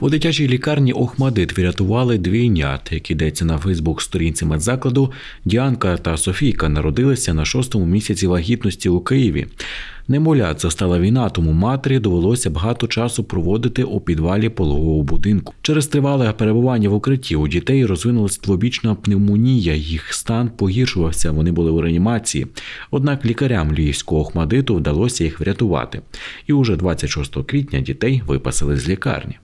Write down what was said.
У дитячій лікарні Охмадит врятували двійнят, які йдеться на Фейсбук-сторінці медзакладу. Діанка та Софійка народилися на шостому місяці вагітності у Києві. Немовлят застала війна, тому матері довелося багато часу проводити у підвалі пологового будинку. Через тривале перебування в укритті у дітей розвинулася двобічна пневмонія. Їх стан погіршувався. Вони були у реанімації. Однак лікарям львівського Охмадиту вдалося їх врятувати. І уже 26 квітня дітей випасили з лікарні.